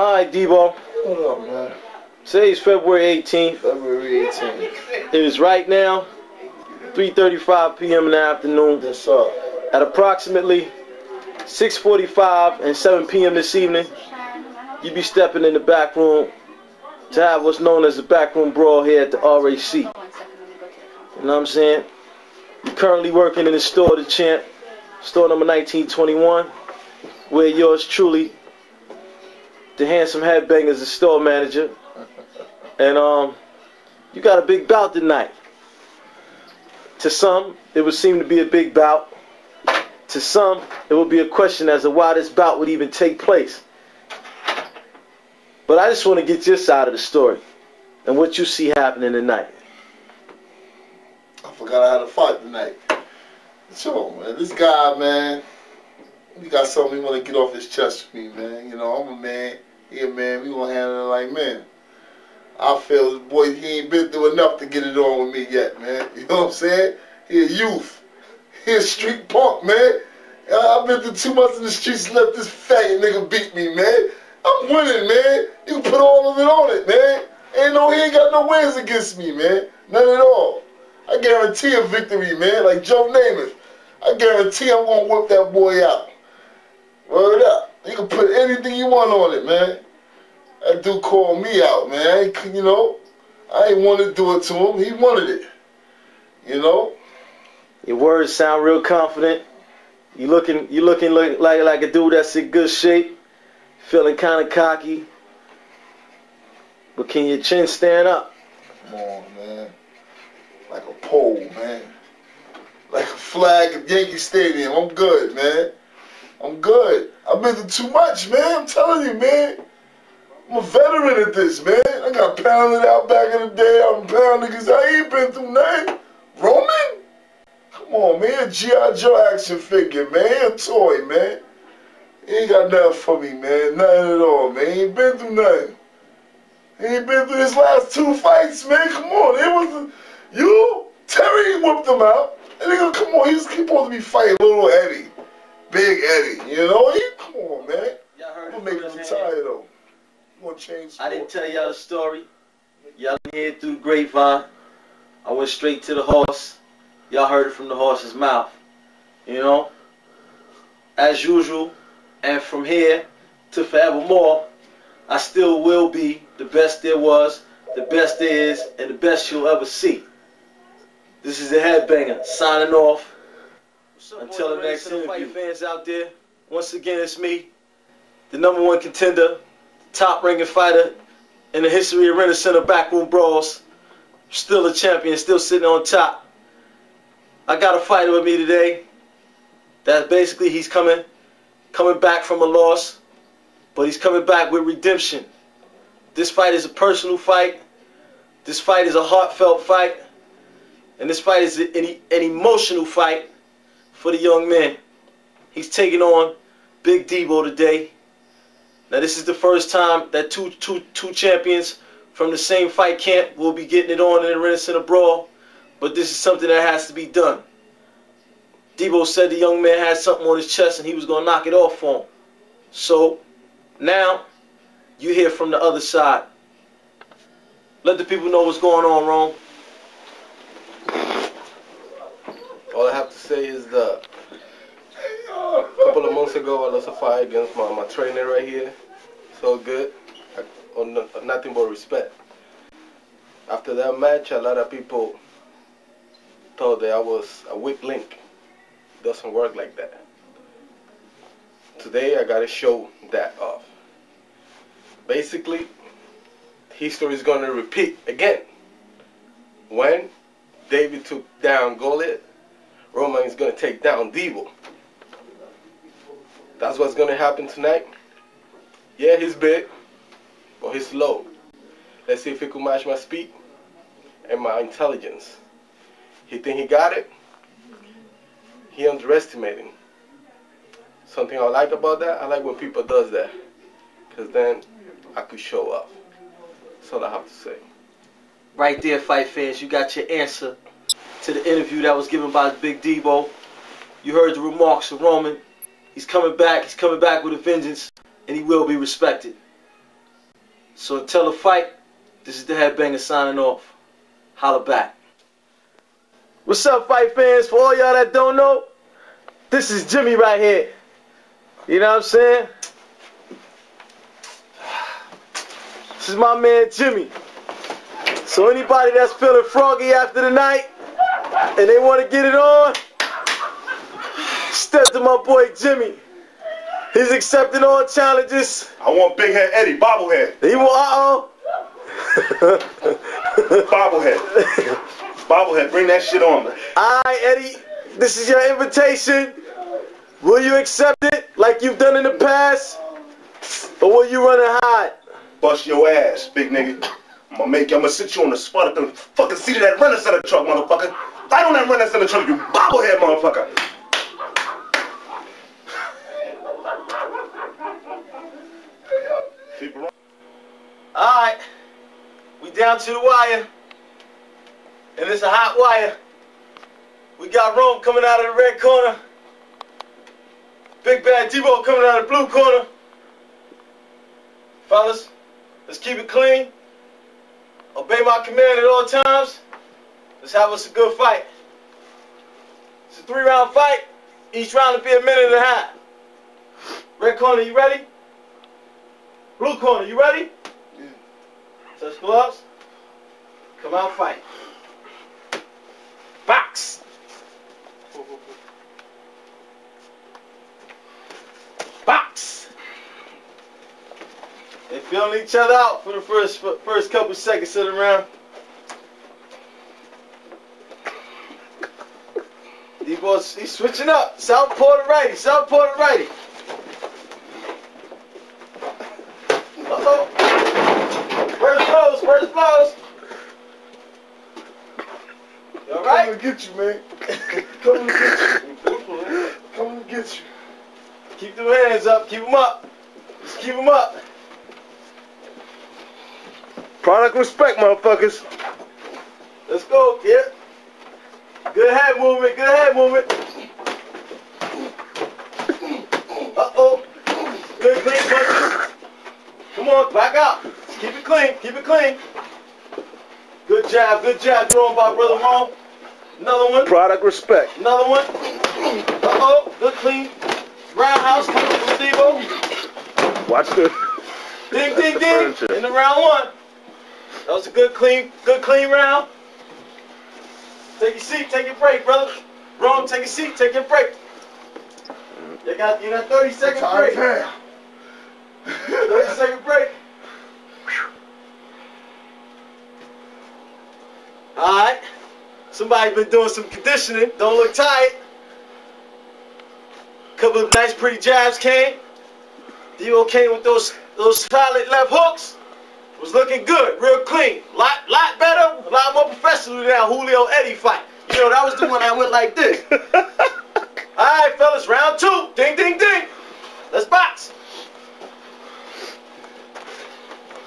All right, Debo. What up, man? Today's February 18th. February 18th. It is right now 3:35 p.m. in the afternoon. Yes, sir. At approximately 6:45 and 7 p.m. this evening, you be stepping in the back room to have what's known as the backroom brawl here at the RAC. You know what I'm saying? You're currently working in the store, the champ, store number 1921, where yours truly, the handsome headbanger, is the store manager. And um, you got a big bout tonight. To some, it would seem to be a big bout. To some, it would be a question as to why this bout would even take place. But I just want to get your side of the story and what you see happening tonight. I forgot I had a fight tonight. Sure, man. This guy, man, he got something he want to get off his chest with me, man. You know, I'm a man. He a man. We gonna handle it like men. I feel this boy, he ain't been through enough to get it on with me yet, man. You know what I'm saying? He a youth. He a street punk, man. I've been through two months in the streets let this faggot nigga beat me, man. I'm winning, man. You put all of it on it, man. Ain't no, he ain't got no wins against me, man. None at all. I guarantee a victory, man, like Joe Namath. I guarantee I'm gonna whip that boy out. Word up. You can put anything you want on it, man. That dude called me out, man. I you know, I ain't want to do it to him. He wanted it. You know? Your words sound real confident. You looking, you looking like like, like a dude that's in good shape, feeling kind of cocky. But can your chin stand up? Come on, man. Like a pole, man. Like a flag at Yankee Stadium. I'm good, man. I'm good. I've been through too much, man. I'm telling you, man. I'm a veteran at this, man. I got pounded out back in the day. I'm pounded because I ain't been through nothing. Roman? Come on, man. A G.I. Joe action figure, man. A toy, man. He ain't got nothing for me, man. Nothing at all, man. He ain't been through nothing. He ain't been through his last two fights, man. Come on. It was you, Terry whipped him out. And nigga, come on, he's supposed to be fighting little Eddie. Big Eddie. You know? He, come on, man. I'm gonna make him retire though. I'm gonna change I didn't tell y'all the story. Y'all didn't hear through the grapevine. I went straight to the horse. Y'all heard it from the horse's mouth. You know? As usual, and from here to forevermore, I still will be the best there was, the best there is, and the best you'll ever see. This is the headbanger signing off. Until the next interview. fans out there, once again it's me, the number one contender, top ranking fighter in the history of Renner Center backroom brawls. Still a champion, still sitting on top. I got a fighter with me today. That basically he's coming, coming back from a loss, but he's coming back with redemption. This fight is a personal fight. This fight is a heartfelt fight. And this fight is an, an emotional fight for the young man. He's taking on Big Debo today. Now this is the first time that two, two, two champions from the same fight camp will be getting it on in the Renner Center Brawl. But this is something that has to be done. Debo said the young man had something on his chest and he was going to knock it off for him. So now you hear from the other side. Let the people know what's going on, Rome. All I have to say is that a months ago, I lost a fight against my, my trainer right here. So good. I, on, on nothing but respect. After that match, a lot of people thought that I was a weak link. It doesn't work like that. Today, I got to show that off. Basically, history is to repeat again. When David took down Goliath, Roman is to take down Debo. That's what's going to happen tonight. Yeah, he's big, but he's slow. Let's see if he can match my speed and my intelligence. He think he got it. He underestimating. Something I like about that, I like when people does that. Because then I could show up. That's all I have to say. Right there, fight fans, you got your answer to the interview that was given by Big Debo. You heard the remarks of Roman. He's coming back. He's coming back with a vengeance, and he will be respected. So until the fight, this is the headbanger signing off. Holla back. What's up, fight fans? For all y'all that don't know, this is Jimmy right here. You know what I'm saying? This is my man Jimmy. So anybody that's feeling froggy after the night and they want to get it on, step to my boy Jimmy. He's accepting all challenges. I want Big Head Eddie, bobblehead. He will, uh-oh. Bobblehead. bobblehead, bring that shit on me. Alright, Eddie, this is your invitation. Will you accept it like you've done in the past? Or will you run and hide? Bust your ass, big nigga. I'm gonna make you, I'm gonna sit you on the spot at the fucking seat of that Renner Center truck, motherfucker. I don't that center truck, you bobblehead motherfucker. Alright, we down to the wire. And it's a hot wire. We got Rome coming out of the red corner. Big Bad Debo coming out of the blue corner. Fellas, let's keep it clean. Obey my command at all times. Let's have us a good fight. It's a three round fight. Each round will be a minute and a half. Red corner, you ready? Blue corner, you ready? Yeah. Touch gloves. Come out fight. Box. Box. They feeling each other out for the first first couple seconds of the round. These boys, he's switching up. Southpaw to righty. Southpaw to righty. Uh-oh. First blows. First blows. Right? Get you, man. Come to get you. Come to get you. Keep them hands up. Keep them up. Just keep them up. Product respect, motherfuckers. Let's go, kid. Good head movement. Good head movement. Uh-oh. Good clean punches. Come on, back out. Keep it clean. Keep it clean. Good jab. Good jab thrown by Brother Rome. Another one. Product respect. Another one. Uh-oh. Good clean. Roundhouse coming from Debo. Watch the. Ding, ding, the ding. furniture. In the round one. That was a good, clean, good, clean round. Take your seat. Take your break, brother. Rome, take a seat. Take your break. You got, you got 30 second Time break. down. 30 second break. Alright. Somebody been doing some conditioning. Don't look tight. Couple of nice pretty jabs came. Dio came with those those solid left hooks. Was looking good, real clean. Lot lot better, a lot more professional than that Julio Eddie fight. You know, that was the one that went like this. Alright, fellas, round two. Ding ding ding. Let's box.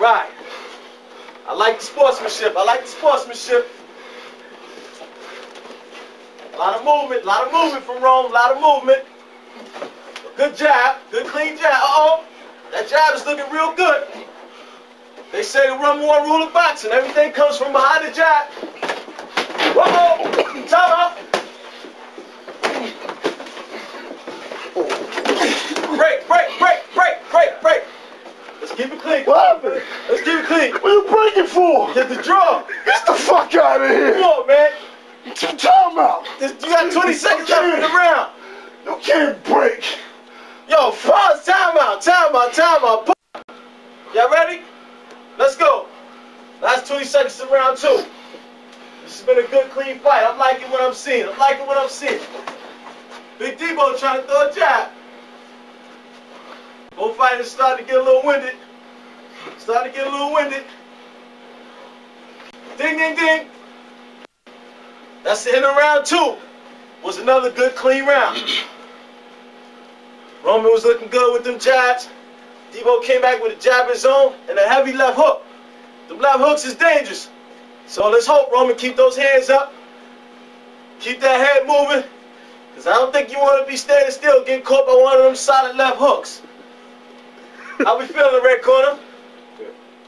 Right. I like the sportsmanship. I like the sportsmanship. A lot of movement, a lot of movement from Rome, a lot of movement. Good jab, good clean jab. Uh-oh, that jab is looking real good. They say the number one rule of boxing, everything comes from behind the jab. Uh-oh, time out. Break, break, break, break, break, break. Let's keep it clean. What happened? Let's keep it clean. What are you breaking for? Get the draw. Get the fuck out of here. Come on, man. Time out. This, you got 20 seconds left in the round. You can't break. Yo, pause, time out, time out, time out. Pause. Y'all ready? Let's go. Last 20 seconds of round two. This has been a good, clean fight. I'm liking what I'm seeing. I'm liking what I'm seeing. Big Debo trying to throw a jab. Both fighters starting to get a little winded. Starting to get a little winded. Ding, ding, ding. That's the end of round two. Was another good, clean round. Roman was looking good with them jabs. Debo came back with a jab his own and a heavy left hook. The left hooks is dangerous. So let's hope Roman keep those hands up. Keep that head moving. Because I don't think you want to be standing still getting caught by one of them solid left hooks. How we feeling, red corner?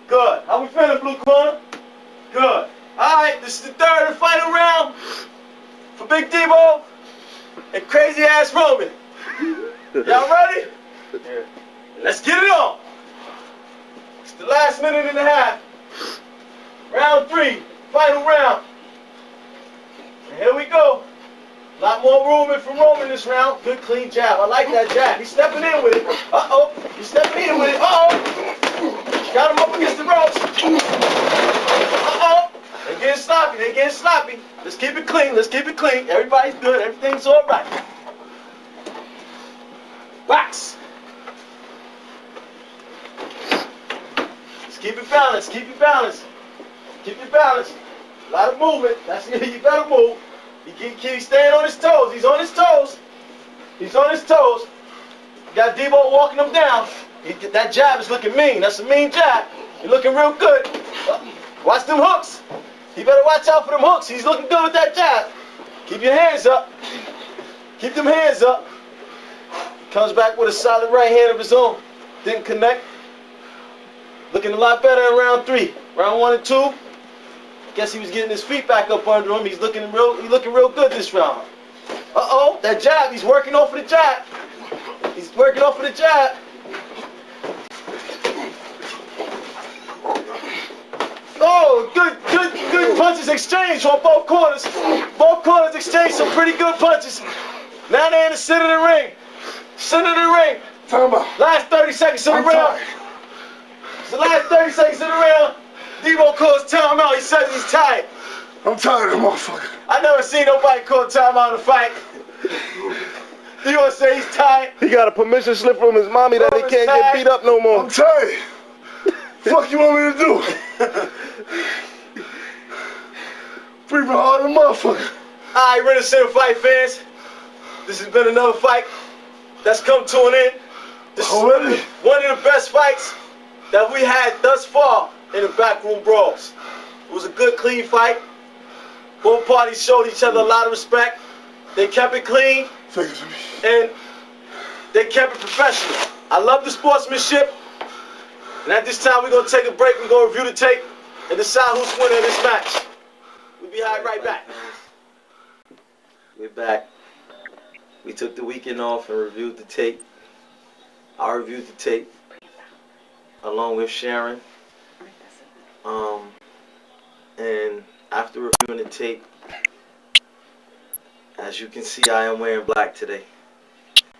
Good. How we feeling, blue corner? Good. Alright, this is the third and final round for Big Debo and crazy ass Roman. Y'all ready? Yeah. Let's get it on. It's the last minute and a half. Round three, final round. And here we go. A lot more room for Roman this round. Good clean jab. I like that jab. He's stepping in with it. Uh-oh. He's stepping in with it. Uh-oh. Got him up against the ropes. Uh-oh. Getting sloppy. They're getting sloppy. Let's keep it clean. Let's keep it clean. Everybody's good. Everything's all right. Box. Let's keep it balanced. Keep it balanced. Keep it balanced. A lot of movement. That's. You better move. He keep, keep staying on his toes. He's on his toes. He's on his toes. You got Debo walking him down. He, that jab is looking mean. That's a mean jab. He's looking real good. Watch them hooks. You better watch out for them hooks. He's looking good with that jab. Keep your hands up. Keep them hands up. Comes back with a solid right hand of his own. Didn't connect. Looking a lot better in round three. Round one and two. Guess he was getting his feet back up under him. He's looking real. He's looking real good this round. Uh oh, that jab. He's working off of the jab. He's working off of the jab. Oh, good, good, good punches exchanged on both corners. Both corners exchanged some pretty good punches. Now they're in the center of the ring. Center of the ring. Time out. Last 30 seconds of the round. tired. It's the last 30 seconds of the round. Debo calls timeout. He says he's tired. I'm tired of motherfucker. I never seen nobody call timeout in a fight. Debo say he's tired. He got a permission slip from his mommy that he can't get beat up no more. I'm tired. Fuck you want me to do? As a motherfucker. All right, Renner Center Fight fans. This has been another fight that's come to an end. This is one of the best fights that we had thus far in the backroom brawls. It was a good, clean fight. Both parties showed each other a lot of respect. They kept it clean to and they kept it professional. I love the sportsmanship. And at this time, we're going to take a break. We're going to review the tape and decide who's winning this match. Be right, right back. We're back. We took the weekend off and reviewed the tape. I reviewed the tape along with Sharon. Um, and after reviewing the tape, as you can see, I am wearing black today,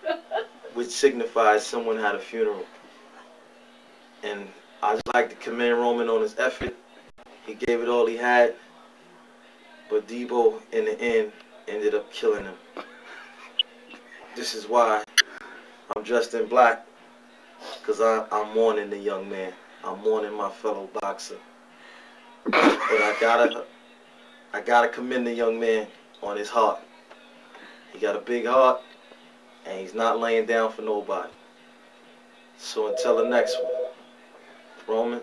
which signifies someone had a funeral. And I'd like to commend Roman on his effort. He gave it all he had, but Debo, in the end, ended up killing him. This is why I'm dressed in black, because I'm mourning the young man. I'm mourning my fellow boxer. But I gotta, I gotta commend the young man on his heart. He got a big heart, and he's not laying down for nobody. So until the next one, Roman,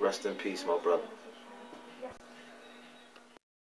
rest in peace, my brother.